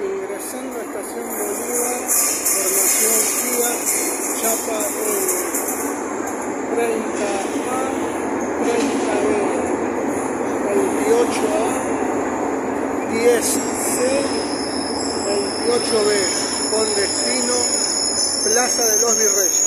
Trino, Estación Bolívar, formación Fiat, chapa 30A, 30B, 28A, 10C, 28B, con destino Plaza de los Virreyes.